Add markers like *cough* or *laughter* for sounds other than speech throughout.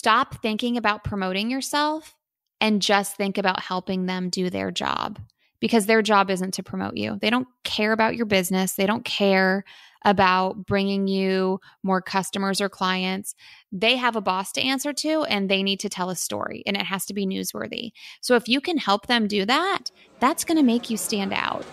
stop thinking about promoting yourself and just think about helping them do their job because their job isn't to promote you. They don't care about your business. They don't care about bringing you more customers or clients. They have a boss to answer to and they need to tell a story and it has to be newsworthy. So if you can help them do that, that's going to make you stand out.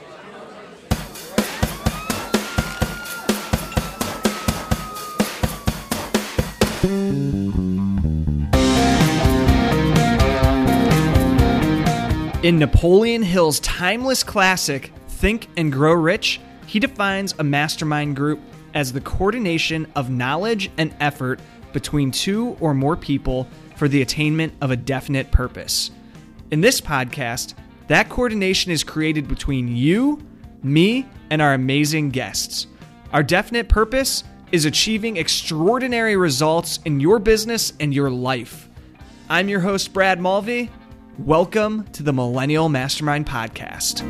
In Napoleon Hill's timeless classic, Think and Grow Rich, he defines a mastermind group as the coordination of knowledge and effort between two or more people for the attainment of a definite purpose. In this podcast, that coordination is created between you, me, and our amazing guests. Our definite purpose is achieving extraordinary results in your business and your life. I'm your host, Brad Mulvey. Welcome to the Millennial Mastermind Podcast.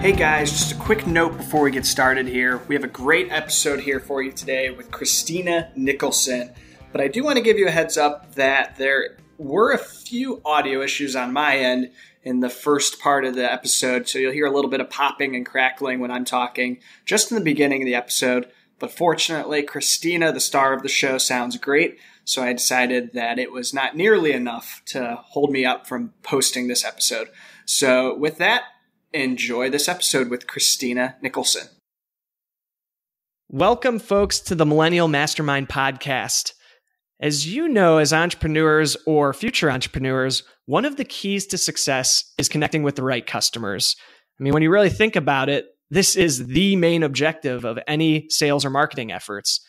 Hey guys, just a quick note before we get started here. We have a great episode here for you today with Christina Nicholson. But I do want to give you a heads up that there were a few audio issues on my end in the first part of the episode. So you'll hear a little bit of popping and crackling when I'm talking just in the beginning of the episode. But fortunately, Christina, the star of the show, sounds great. So I decided that it was not nearly enough to hold me up from posting this episode. So with that, enjoy this episode with Christina Nicholson. Welcome, folks, to the Millennial Mastermind Podcast. As you know, as entrepreneurs or future entrepreneurs, one of the keys to success is connecting with the right customers. I mean, when you really think about it, this is the main objective of any sales or marketing efforts.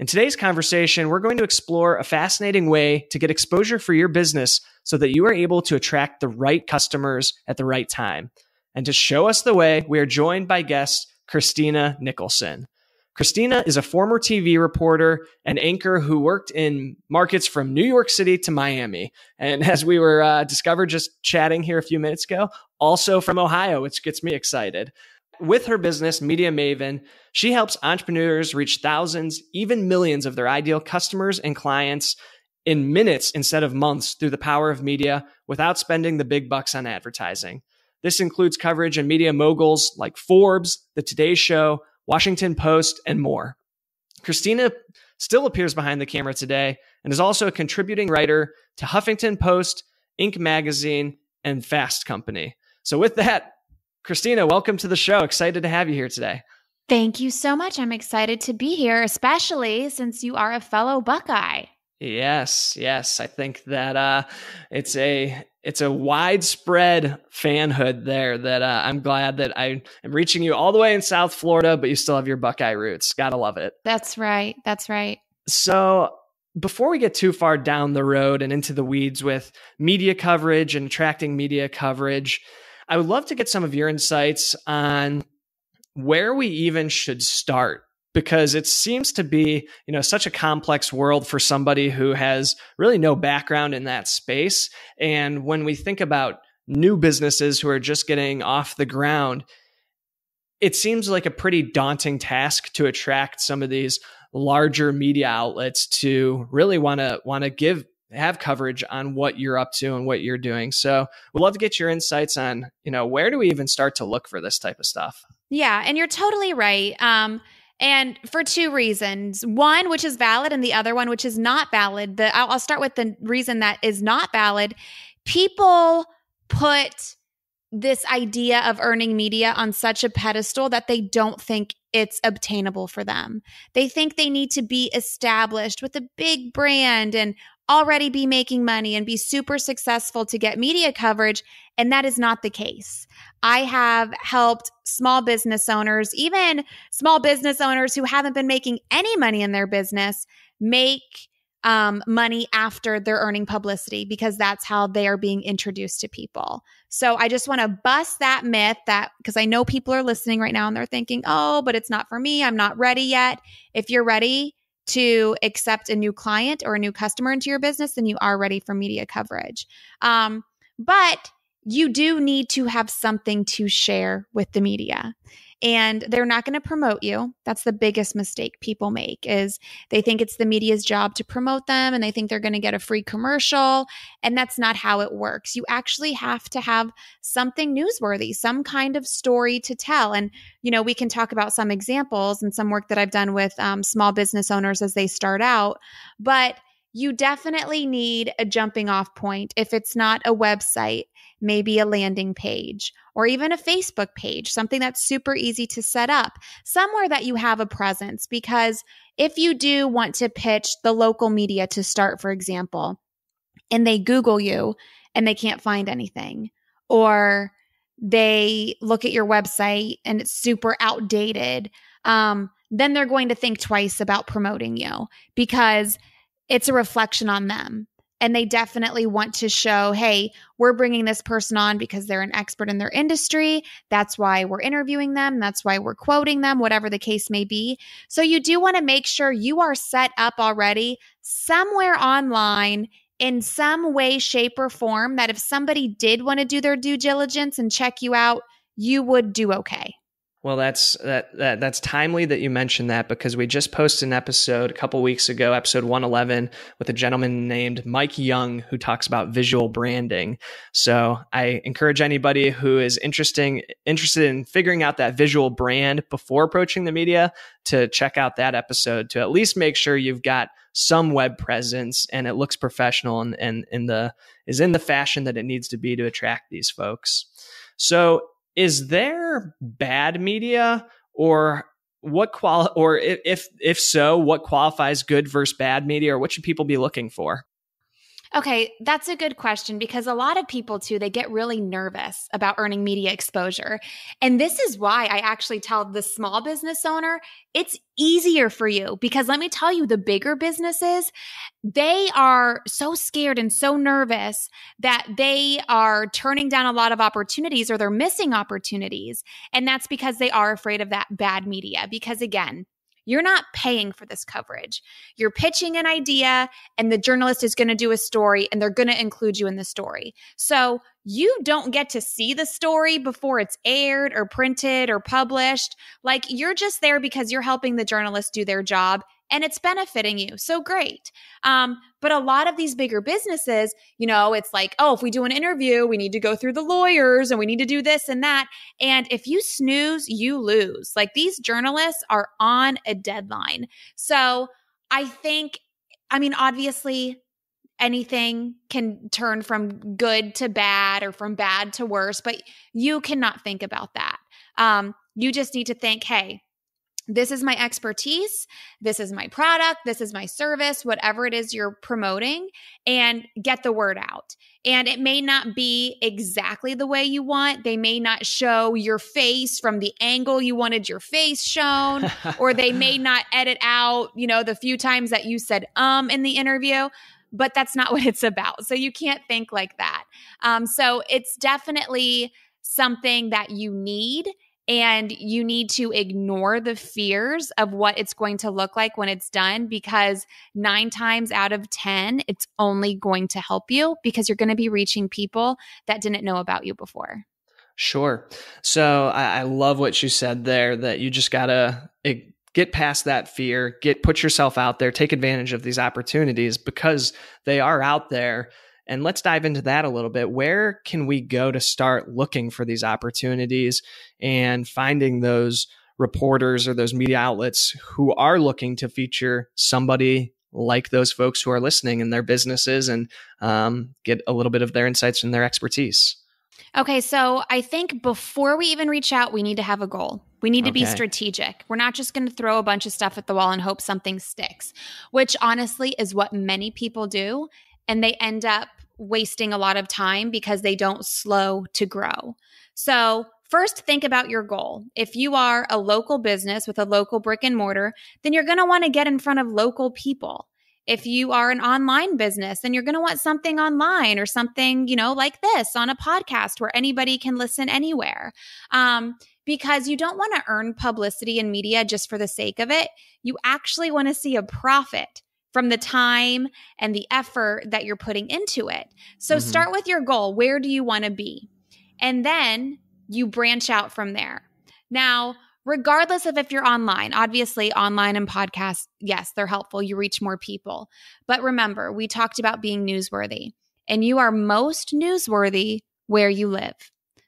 In today's conversation, we're going to explore a fascinating way to get exposure for your business so that you are able to attract the right customers at the right time. And to show us the way, we are joined by guest Christina Nicholson. Christina is a former TV reporter and anchor who worked in markets from New York City to Miami. And *laughs* as we were uh, discovered just chatting here a few minutes ago, also from Ohio, which gets me excited. With her business, Media Maven, she helps entrepreneurs reach thousands, even millions of their ideal customers and clients in minutes instead of months through the power of media without spending the big bucks on advertising. This includes coverage in media moguls like Forbes, The Today Show, Washington Post, and more. Christina still appears behind the camera today and is also a contributing writer to Huffington Post, Inc. magazine, and Fast Company. So, with that, Christina, welcome to the show. Excited to have you here today. Thank you so much. I'm excited to be here, especially since you are a fellow Buckeye. Yes, yes. I think that uh, it's a it's a widespread fanhood there that uh, I'm glad that I am reaching you all the way in South Florida, but you still have your Buckeye roots. Gotta love it. That's right. That's right. So before we get too far down the road and into the weeds with media coverage and attracting media coverage, I would love to get some of your insights on where we even should start because it seems to be, you know, such a complex world for somebody who has really no background in that space. And when we think about new businesses who are just getting off the ground, it seems like a pretty daunting task to attract some of these larger media outlets to really want to want to give have coverage on what you're up to and what you're doing. So we'd love to get your insights on, you know, where do we even start to look for this type of stuff? Yeah, and you're totally right. Um, and for two reasons one which is valid and the other one which is not valid the i'll, I'll start with the reason that is not valid people put this idea of earning media on such a pedestal that they don't think it's obtainable for them. They think they need to be established with a big brand and already be making money and be super successful to get media coverage. And that is not the case. I have helped small business owners, even small business owners who haven't been making any money in their business, make um, money after they're earning publicity because that's how they are being introduced to people. So I just want to bust that myth that because I know people are listening right now and they're thinking, oh, but it's not for me. I'm not ready yet. If you're ready to accept a new client or a new customer into your business, then you are ready for media coverage. Um, but you do need to have something to share with the media. and they're not going to promote you. That's the biggest mistake people make is they think it's the media's job to promote them and they think they're going to get a free commercial and that's not how it works. You actually have to have something newsworthy, some kind of story to tell. And you know, we can talk about some examples and some work that I've done with um, small business owners as they start out, but you definitely need a jumping off point. If it's not a website, maybe a landing page or even a Facebook page, something that's super easy to set up, somewhere that you have a presence. Because if you do want to pitch the local media to start, for example, and they Google you and they can't find anything, or they look at your website and it's super outdated, um, then they're going to think twice about promoting you because it's a reflection on them. And they definitely want to show, hey, we're bringing this person on because they're an expert in their industry. That's why we're interviewing them. That's why we're quoting them, whatever the case may be. So you do want to make sure you are set up already somewhere online in some way, shape, or form that if somebody did want to do their due diligence and check you out, you would do okay. Well, that's that, that that's timely that you mentioned that because we just posted an episode a couple weeks ago, episode 111, with a gentleman named Mike Young who talks about visual branding. So I encourage anybody who is interesting interested in figuring out that visual brand before approaching the media to check out that episode to at least make sure you've got some web presence and it looks professional and, and in the is in the fashion that it needs to be to attract these folks. So is there bad media or what qual or if if so what qualifies good versus bad media or what should people be looking for Okay, that's a good question because a lot of people too, they get really nervous about earning media exposure. And this is why I actually tell the small business owner, it's easier for you because let me tell you, the bigger businesses, they are so scared and so nervous that they are turning down a lot of opportunities or they're missing opportunities. And that's because they are afraid of that bad media. Because again, you're not paying for this coverage. You're pitching an idea, and the journalist is going to do a story, and they're going to include you in the story. So you don't get to see the story before it's aired or printed or published. Like you're just there because you're helping the journalist do their job and it's benefiting you. So great. Um, but a lot of these bigger businesses, you know, it's like, oh, if we do an interview, we need to go through the lawyers and we need to do this and that. And if you snooze, you lose. Like these journalists are on a deadline. So I think, I mean, obviously, anything can turn from good to bad or from bad to worse, but you cannot think about that. Um, you just need to think, hey, this is my expertise. This is my product. This is my service, whatever it is you're promoting, and get the word out. And it may not be exactly the way you want. They may not show your face from the angle you wanted your face shown, or they may *laughs* not edit out, you know, the few times that you said um in the interview. But that's not *laughs* what it's about. So you can't think like that. Um, so it's definitely something that you need and you need to ignore the fears of what it's going to look like when it's done because nine times out of 10, it's only going to help you because you're going to be reaching people that didn't know about you before. Sure. So I, I love what you said there that you just got to eh, get past that fear, get put yourself out there, take advantage of these opportunities because they are out there and let's dive into that a little bit. Where can we go to start looking for these opportunities and finding those reporters or those media outlets who are looking to feature somebody like those folks who are listening in their businesses and um, get a little bit of their insights and their expertise? Okay, so I think before we even reach out, we need to have a goal. We need to okay. be strategic. We're not just going to throw a bunch of stuff at the wall and hope something sticks, which honestly is what many people do and they end up wasting a lot of time because they don't slow to grow. So, first think about your goal. If you are a local business with a local brick and mortar, then you're going to want to get in front of local people. If you are an online business, then you're going to want something online or something, you know, like this on a podcast where anybody can listen anywhere. Um, because you don't want to earn publicity and media just for the sake of it. You actually want to see a profit from the time and the effort that you're putting into it. So mm-hmm. start with your goal. Where do you want to be? And then you branch out from there. Now, regardless of if you're online. Obviously, online and podcasts, yes, they're helpful. You reach more people. But remember, we talked about being newsworthy, and you are most newsworthy where you live.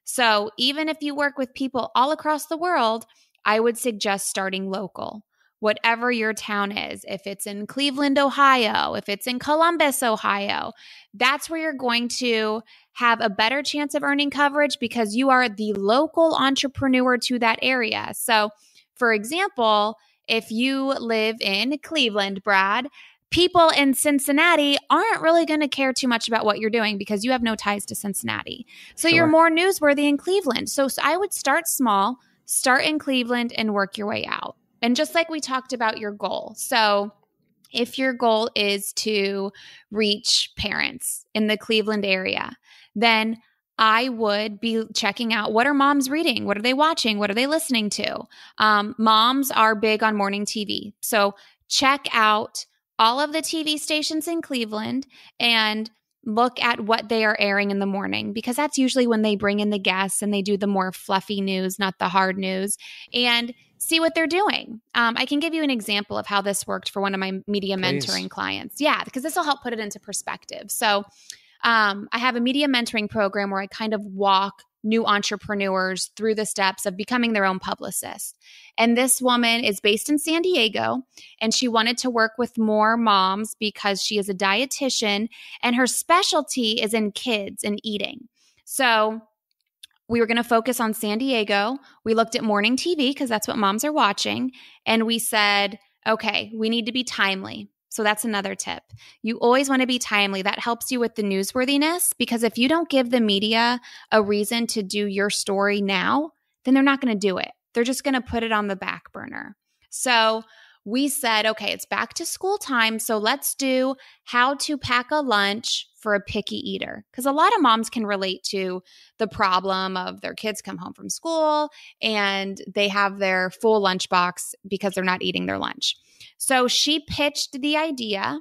So even if you work with people all across the world, I would suggest starting local. Whatever your town is, if it's in Cleveland, Ohio, if it's in Columbus, Ohio, that's where you're going to have a better chance of earning coverage because you are the local entrepreneur to that area. So, for example, if you live in Cleveland, Brad, people in Cincinnati aren't really going to care too much about what you're doing because you have no ties to Cincinnati. So sure. you're more newsworthy in Cleveland. So, so, I would start small, start in Cleveland and work your way out. And just like we talked about your goal. So if your goal is to reach parents in the Cleveland area, then I would be checking out what are moms reading? What are they watching? What are they listening to? Um, moms are big on morning TV. So check out all of the TV stations in Cleveland and look at what they are airing in the morning because that's usually when they bring in the guests and they do the more fluffy news, not the hard news, and see what they're doing. Um, I can give you an example of how this worked for one of my media Please. mentoring clients. Yeah, because this will help put it into perspective. So, um, I have a media mentoring program where I kind of walk new entrepreneurs through the steps of becoming their own publicist. And this woman is based in San Diego and she wanted to work with more moms because she is a dietitian and her specialty is in kids and eating. So, we were going to focus on San Diego. We looked at morning TV because that's what moms are watching. And we said, okay, we need to be timely. So that's another tip. You always want to be timely. That helps you with the newsworthiness because if you don't give the media a reason to do your story now, then they're not going to do it. They're just going to put it on the back burner. So we said, okay, it's back to school time. So let's do how to pack a lunch for a picky eater. Because a lot of moms can relate to the problem of their kids come home from school and they have their full lunchbox because they're not eating their lunch. So she pitched the idea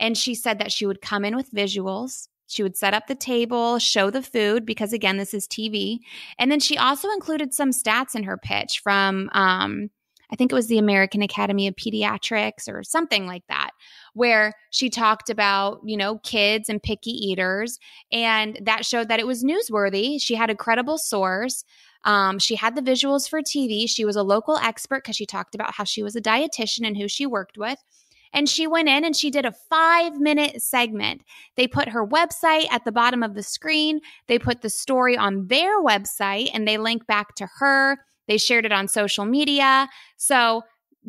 and she said that she would come in with visuals. She would set up the table, show the food, because again, this is TV. And then she also included some stats in her pitch from, um, I think it was the American Academy of Pediatrics or something like that, where she talked about, you know, kids and picky eaters. And that showed that it was newsworthy. She had a credible source. Um, she had the visuals for TV. She was a local expert because she talked about how she was a dietitian and who she worked with. And she went in and she did a five minute segment. They put her website at the bottom of the screen. They put the story on their website and they link back to her. They shared it on social media. So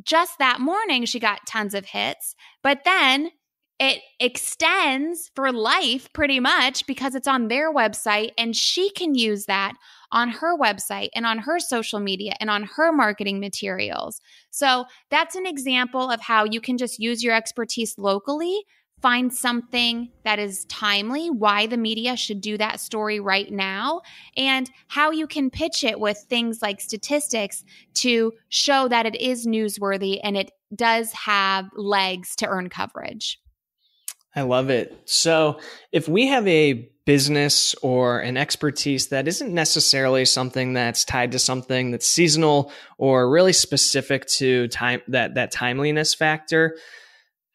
just that morning, she got tons of hits. But then it extends for life pretty much because it's on their website and she can use that on her website and on her social media and on her marketing materials. So that's an example of how you can just use your expertise locally, find something that is timely, why the media should do that story right now, and how you can pitch it with things like statistics to show that it is newsworthy and it does have legs to earn coverage. I love it. So, if we have a business or an expertise that isn't necessarily something that's tied to something that's seasonal or really specific to time that that timeliness factor,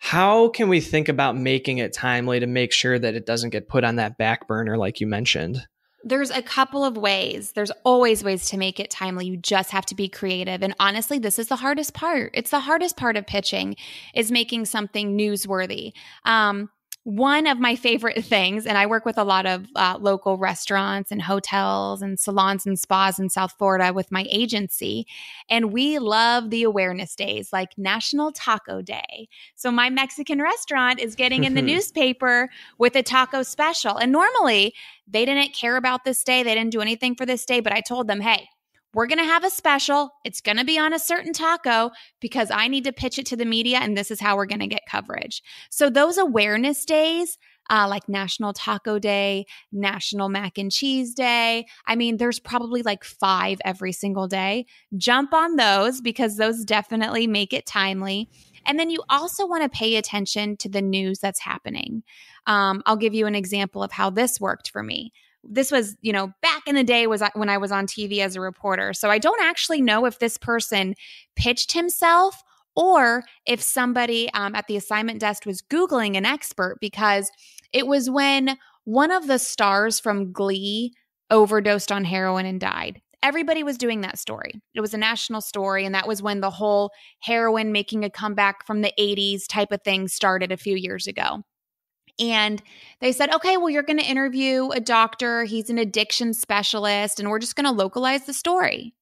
how can we think about making it timely to make sure that it doesn't get put on that back burner like you mentioned? There's a couple of ways. There's always ways to make it timely. You just have to be creative. And honestly, this is the hardest part. It's the hardest part of pitching is making something newsworthy. Um, one of my favorite things, and I work with a lot of uh, local restaurants and hotels and salons and spas in South Florida with my agency. And we love the awareness days like National Taco Day. So my Mexican restaurant is getting in the newspaper with a taco special. And normally they didn't care about this day, they didn't do anything for this day, but I told them, hey, we're going to have a special. It's going to be on a certain taco because I need to pitch it to the media, and this is how we're going to get coverage. So, those awareness days, uh, like National Taco Day, National Mac and Cheese Day. I mean, there's probably like five every single day. Jump on those because those definitely make it timely. And then you also want to pay attention to the news that's happening. Um, I'll give you an example of how this worked for me this was, you know, back in the day was when I was on TV as a reporter. So I don't actually know if this person pitched himself or if somebody um, at the assignment desk was Googling an expert because it was when one of the stars from Glee overdosed on heroin and died. Everybody was doing that story. It was a national story. And that was when the whole heroin making a comeback from the 80s type of thing started a few years ago. And they said, okay, well, you're going to interview a doctor. He's an addiction specialist, and we're just going to localize the story.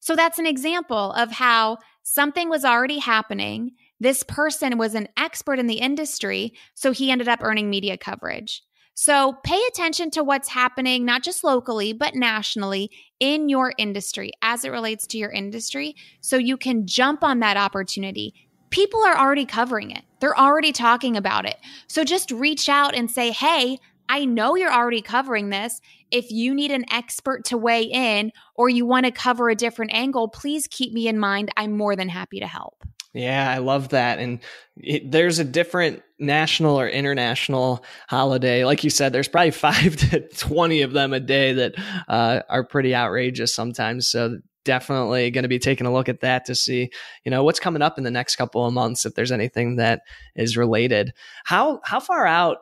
So that's an example of how something was already happening. This person was an expert in the industry, so he ended up earning media coverage. So pay attention to what's happening, not just locally, but nationally in your industry as it relates to your industry, so you can jump on that opportunity. People are already covering it, they're already talking about it. So just reach out and say, hey, I know you're already covering this. If you need an expert to weigh in or you want to cover a different angle, please keep me in mind. I'm more than happy to help. Yeah, I love that. And it, there's a different national or international holiday. Like you said, there's probably *laughs* five to 20 of them a day that uh, are pretty outrageous sometimes. So definitely going to be taking a look at that to see, you know, what's coming up in the next couple of months if there's anything that is related. How how far out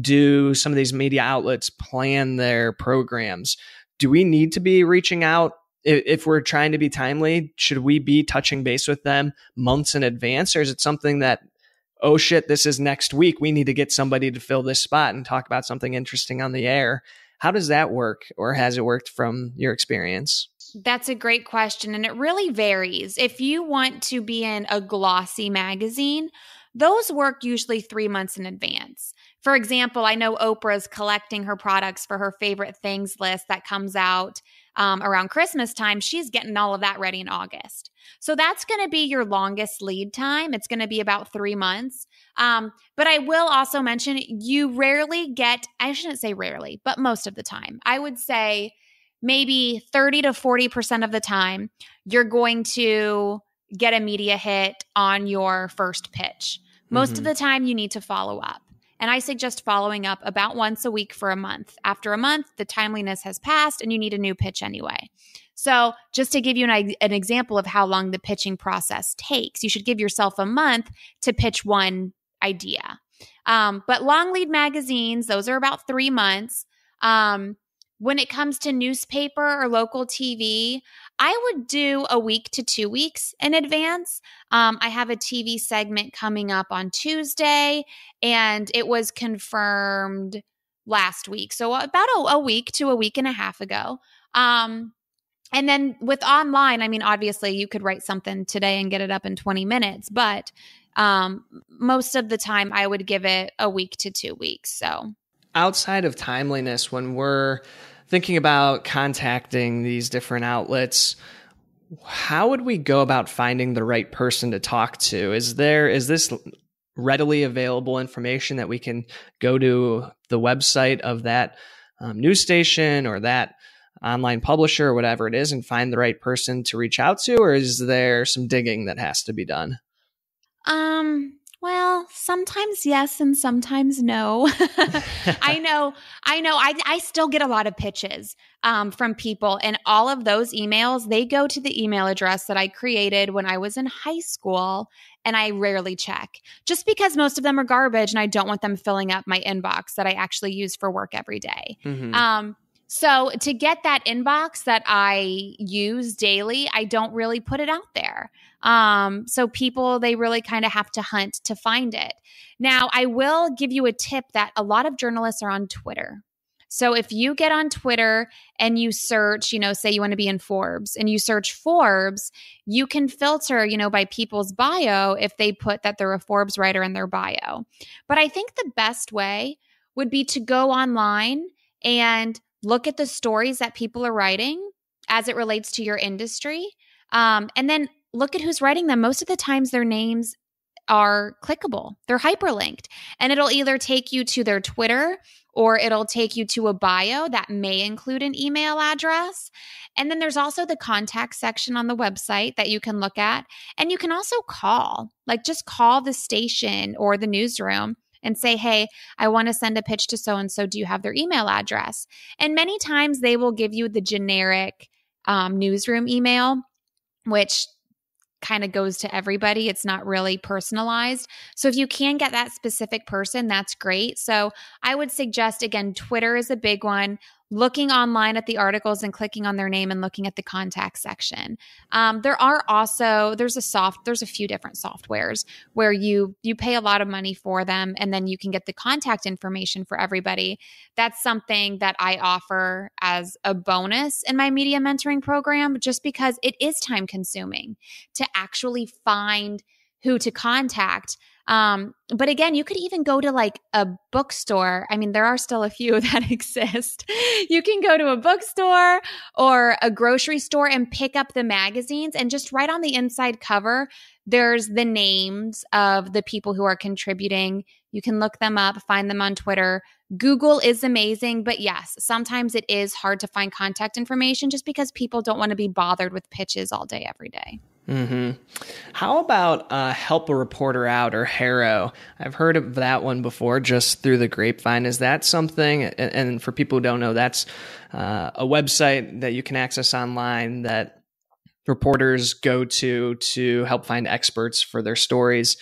do some of these media outlets plan their programs? Do we need to be reaching out if we're trying to be timely? Should we be touching base with them months in advance, or is it something that oh shit, this is next week. We need to get somebody to fill this spot and talk about something interesting on the air. How does that work, or has it worked from your experience? That's a great question. And it really varies. If you want to be in a glossy magazine, those work usually three months in advance. For example, I know Oprah's collecting her products for her favorite things list that comes out um, around Christmas time. She's getting all of that ready in August. So that's going to be your longest lead time. It's going to be about three months. Um, but I will also mention you rarely get, I shouldn't say rarely, but most of the time, I would say maybe 30 to 40% of the time, you're going to get a media hit on your first pitch. Most mm-hmm. of the time, you need to follow up. And I suggest following up about once a week for a month. After a month, the timeliness has passed and you need a new pitch anyway. So, just to give you an, an, example of how long the pitching process takes, you should give yourself a month to pitch one idea. Um, but long lead magazines, those are about three months. Um, when it comes to newspaper or local TV, I would do a week to two weeks in advance. Um, I have a TV segment coming up on Tuesday, and it was confirmed last week. So, about a, a week to a week and a half ago. Um, and then with online, I mean, obviously you could write something today and get it up in 20 minutes, but um, most of the time I would give it a week to two weeks. So, outside of timeliness, when we're thinking about contacting these different outlets, how would we go about finding the right person to talk to? Is there is this readily available information that we can go to the website of that um, news station or that online publisher or whatever it is and find the right person to reach out to or is there some digging that has to be done um well, sometimes yes and sometimes no. *laughs* I know, I know. I, I still get a lot of pitches um, from people, and all of those emails they go to the email address that I created when I was in high school, and I rarely check just because most of them are garbage, and I don't want them filling up my inbox that I actually use for work every day. Mm-hmm. Um, so to get that inbox that I use daily, I don't really put it out there. Um, so people, they really kind of have to hunt to find it. Now, I will give you a tip that a lot of journalists are on Twitter. So if you get on Twitter and you search, you know, say you want to be in Forbes and you search Forbes, you can filter, you know, by people's bio if they put that they're a Forbes writer in their bio. But I think the best way would be to go online and look at the stories that people are writing as it relates to your industry. Um, and then look at who's writing them. Most of the times, their names are clickable, they're hyperlinked, and it'll either take you to their Twitter or it'll take you to a bio that may include an email address. And then there's also the contact section on the website that you can look at. And you can also call, like just call the station or the newsroom and say, Hey, I want to send a pitch to so and so. Do you have their email address? And many times they will give you the generic um, newsroom email, which kind of goes to everybody. It's not really personalized. So if you can get that specific person, that's great. So I would suggest again, Twitter is a big one looking online at the articles and clicking on their name and looking at the contact section. Um, there are also there's a soft there's a few different softwares where you you pay a lot of money for them and then you can get the contact information for everybody. That's something that I offer as a bonus in my media mentoring program just because it is time consuming to actually find who to contact um, but again, you could even go to like a bookstore. I mean, there are still a few *laughs* that exist. you can go to a bookstore or a grocery store and pick up the magazines and just right on the inside cover, there's the names of the people who are contributing. You can look them up, find them on Twitter. Google is amazing, but yes, sometimes it is hard to find contact information just because people don't want to be bothered with pitches all day, every day. Hmm. How about uh, help a reporter out or HARO? I've heard of that one before, just through the grapevine. Is that something? And, and for people who don't know, that's uh, a website that you can access online that reporters go to to help find experts for their stories.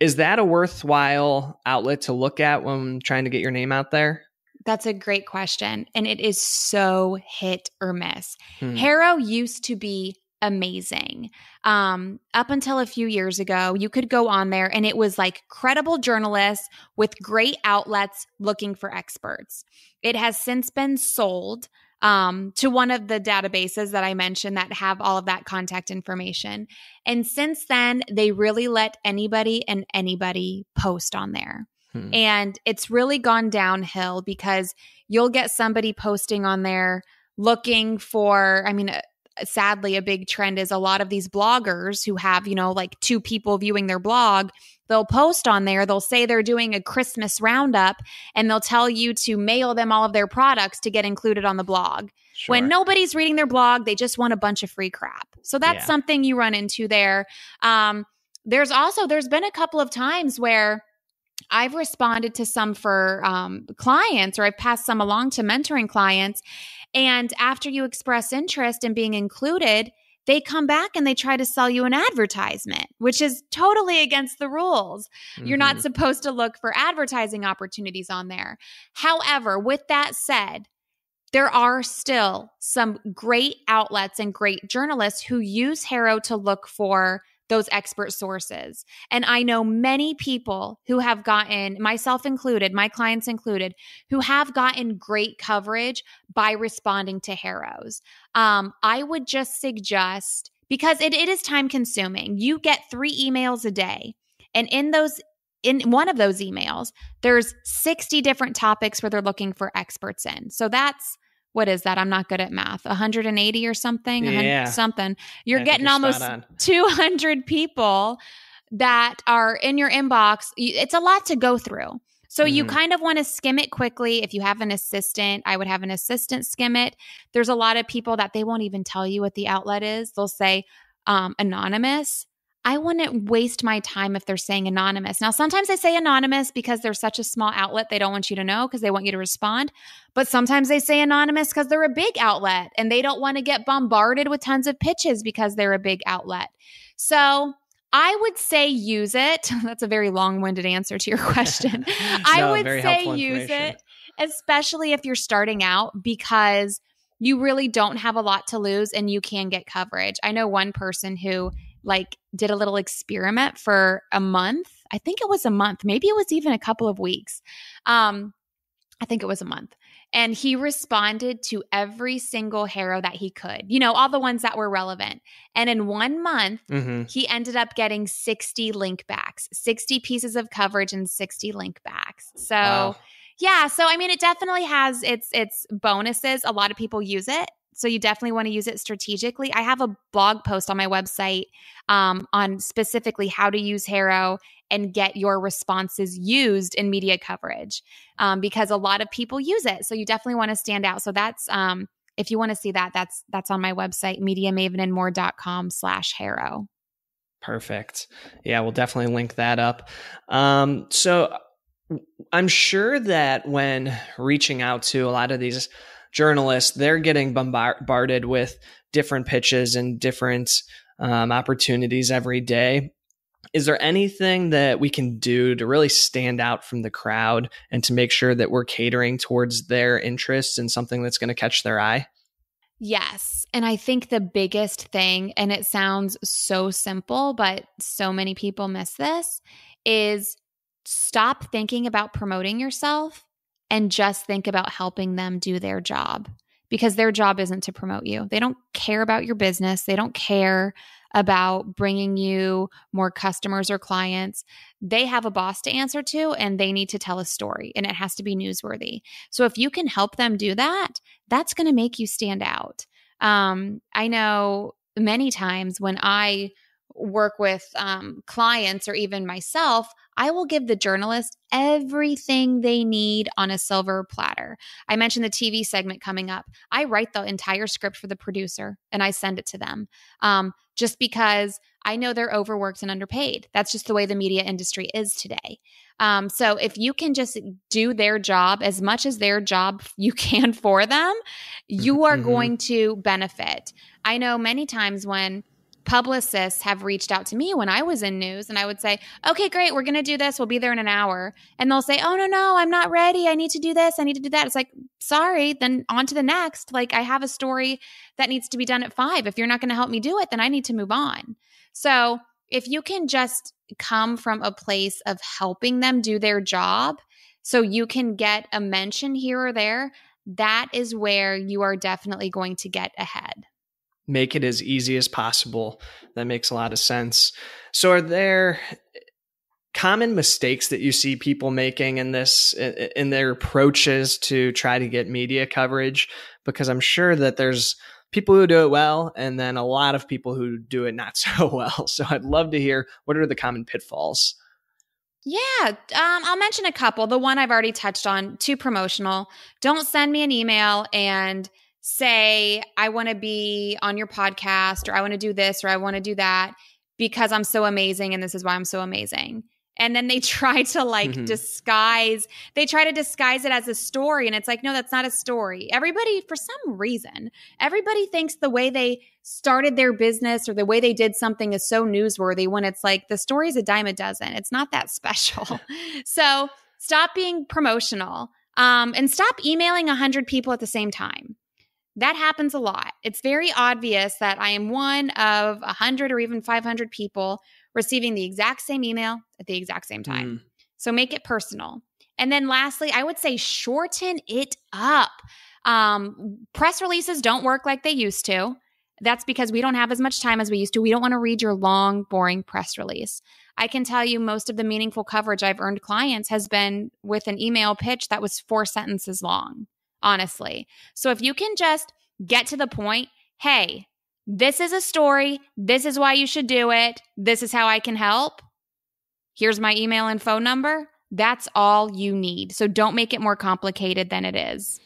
Is that a worthwhile outlet to look at when trying to get your name out there? That's a great question. And it is so hit or miss. Hmm. HARO used to be amazing. Um, up until a few years ago, you could go on there and it was like credible journalists with great outlets looking for experts. It has since been sold um, to one of the databases that I mentioned that have all of that contact information. And since then, they really let anybody and anybody post on there. Hmm. And it's really gone downhill because you'll get somebody posting on there looking for, I mean, sadly a big trend is a lot of these bloggers who have, you know, like two people viewing their blog, they'll post on there, they'll say they're doing a Christmas roundup and they'll tell you to mail them all of their products to get included on the blog. Sure. When nobody's reading their blog, they just want a bunch of free crap. So that's yeah. something you run into there. Um, there's also there's been a couple of times where I've responded to some for um, clients or I've passed some along to mentoring clients and after you express interest in being included, they come back and they try to sell you an advertisement, which is totally against the rules. Mm-hmm. You're not mm-hmm. supposed to look for advertising opportunities on there. However, with that said, there are still some great outlets and great journalists who use HARO to look for those expert sources. And I know many people who have gotten, myself included, my clients included, who have gotten great coverage by responding to HAROs. Um, I would just suggest, because it, it is time consuming, you get three emails a day. And in those in one of those emails, there's 60 different topics where they're looking for experts in. So that's what is that? I'm not good at math. 180 or something. Yeah. Something. You're getting you're almost 200 people that are in your inbox. It's a lot to go through. So mm-hmm. you kind of want to skim it quickly. If you have an assistant, I would have an assistant skim it. There's a lot of people that they won't even tell you what the outlet is. They'll say um, anonymous. I wouldn't waste my time if they're saying anonymous. Now, sometimes they say anonymous because they're such a small outlet, they don't want you to know because they want you to respond. But sometimes they say anonymous because they're a big outlet and they don't want to get bombarded with tons of pitches because they're a big outlet. So, I would say use it. *laughs* That's a very long winded answer to your question. *laughs* no, I would say use it, especially if you're starting out because you really don't have a lot to lose and you can get coverage. I know one person who like did a little experiment for a month. I think it was a month. Maybe it was even a couple of weeks. Um, I think it was a month. And he responded to every single HARO that he could, you know, all the ones that were relevant. And in one month, mm-hmm. he ended up getting 60 link backs, 60 pieces of coverage and 60 link backs. So, wow. yeah. So, I mean, it definitely has its, its bonuses. A lot of people use it. So you definitely want to use it strategically. I have a blog post on my website um, on specifically how to use HARO and get your responses used in media coverage um, because a lot of people use it. So you definitely want to stand out. So that's um, if you want to see that, that's that's on my website, mediamavenandmore.com slash HARO. Perfect. Yeah, we'll definitely link that up. Um, so I'm sure that when reaching out to a lot of these journalists, they're getting bombarded with different pitches and different um, opportunities every day. Is there anything that we can do to really stand out from the crowd and to make sure that we're catering towards their interests and something that's going to catch their eye? Yes. And I think the biggest thing, and it sounds so simple, but so many people miss this, is stop thinking about promoting yourself and just think about helping them do their job because their job isn't to promote you. They don't care about your business, they don't care about bringing you more customers or clients. They have a boss to answer to and they need to tell a story and it has to be newsworthy. So if you can help them do that, that's going to make you stand out. Um, I know many times when I work with um, clients or even myself, I will give the journalist everything they need on a silver platter. I mentioned the TV segment coming up. I write the entire script for the producer and I send it to them um, just because I know they're overworked and underpaid. That's just the way the media industry is today. Um, so if you can just do their job as much as their job *laughs* you can for them, you are mm-hmm. going to benefit. I know many times when publicists have reached out to me when I was in news and I would say, okay, great, we're going to do this. We'll be there in an hour. And they'll say, oh, no, no, I'm not ready. I need to do this. I need to do that. It's like, sorry, then on to the next. Like, I have a story that needs to be done at five. If you're not going to help me do it, then I need to move on. So if you can just come from a place of helping them do their job so you can get a mention here or there, that is where you are definitely going to get ahead make it as easy as possible. That makes a lot of sense. So, are there common mistakes that you see people making in this in their approaches to try to get media coverage? Because I'm sure that there's people who do it well, and then a lot of people who do it not *laughs* so well. So, I'd love to hear what are the common pitfalls. Yeah, um, I'll mention a couple. The one I've already touched on, too promotional. Don't send me an email and say, I want to be on your podcast or I want to do this or I want to do that because I'm so amazing and this is why I'm so amazing. And then they *laughs* try to like mm-hmm. disguise, they try to disguise it as a story. And it's like, no, that's not a story. Everybody, for some reason, everybody thinks the way they started their business or the way they did something is so newsworthy when it's like the story is a dime a dozen. It's not that *laughs* special. *laughs* so stop being promotional um, and stop emailing 100 people at the same time. That happens a lot. It's very obvious that I am one of 100 or even 500 people receiving the exact same email at the exact same time. Mm. So make it personal. And then lastly, I would say shorten it up. Um, press releases don't work like they used to. That's because we don't have as much time as we used to. We don't want to read your long, boring press release. I can tell you most of the meaningful coverage I've earned clients has been with an email pitch that was four sentences long honestly. So if you can just get to the point, hey, this is a story. This is why you should do it. This is how I can help. Here's my email and phone number. That's all you need. So don't make it more complicated than it is.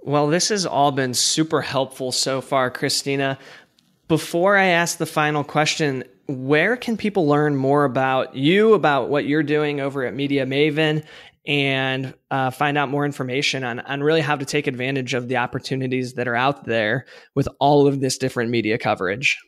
Well, this has all been super helpful so far, Christina. Before I ask the final question, where can people learn more about you, about what you're doing over at Media Maven, and uh, find out more information on, on really how to take advantage of the opportunities that are out there with all of this different media coverage.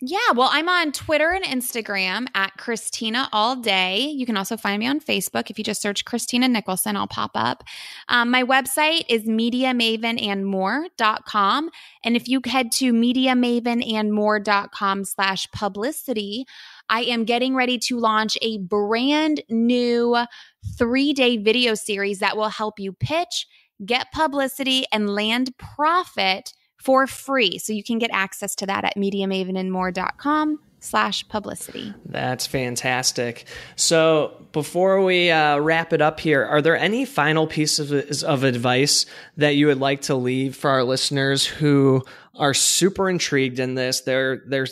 Yeah, well, I'm on Twitter and Instagram at Christina All Day. You can also find me on Facebook. If you just search Christina Nicholson, I'll pop up. Um, my website is mediamavenandmore.com. And if you head to mediamavenandmore.com slash publicity, I am getting ready to launch a brand new three day video series that will help you pitch, get publicity, and land profit for free. So you can get access to that at mediamavenandmore.com slash publicity. That's fantastic. So before we uh, wrap it up here, are there any final pieces of, of advice that you would like to leave for our listeners who are super intrigued in this? Their their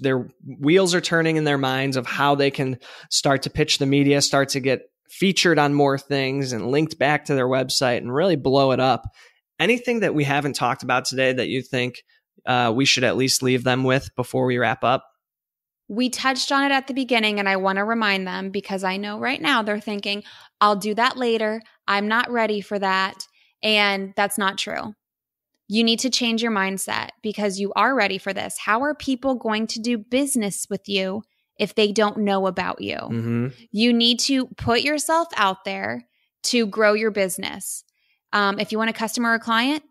their wheels are turning in their minds of how they can start to pitch the media, start to get featured on more things and linked back to their website and really blow it up anything that we haven't talked about today that you think uh, we should at least leave them with before we wrap up? we touched on it at the beginning, and I want to remind them because I know right now they're thinking, I'll do that later. I'm not ready for that. And that's not true. You need to change your mindset because you are ready for this. How are people going to do business with you if they don't know about you? Mm-hmm. You need to put yourself out there to grow your business. Um, if you want a customer or client,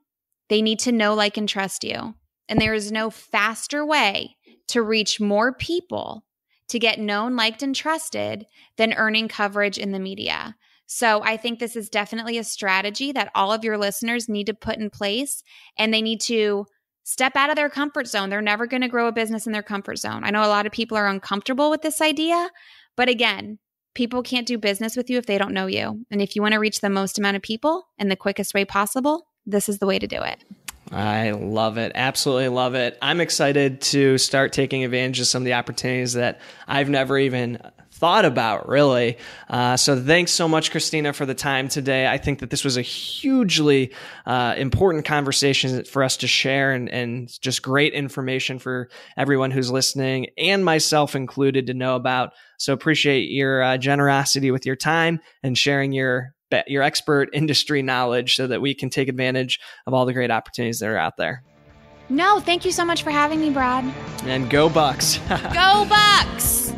they need to know, like, and trust you. And there is no faster way to reach more people to get known, liked, and trusted than earning coverage in the media. So I think this is definitely a strategy that all of your listeners need to put in place and they need to step out of their comfort zone. They're never going to grow a business in their comfort zone. I know a lot of people are uncomfortable with this idea, but again, people can't do business with you if they don't know you. And if you want to reach the most amount of people in the quickest way possible, this is the way to do it. I love it. Absolutely love it. I'm excited to start taking advantage of some of the opportunities that I've never even thought about, really. Uh, so thanks so much, Christina, for the time today. I think that this was a hugely uh, important conversation for us to share and, and just great information for everyone who's listening and myself included to know about. So appreciate your uh, generosity with your time and sharing your your expert *laughs* industry knowledge so that we can take advantage of all the great opportunities that are out there. No, thank you so much for having me, Brad. And go Bucks. *laughs* go Bucks.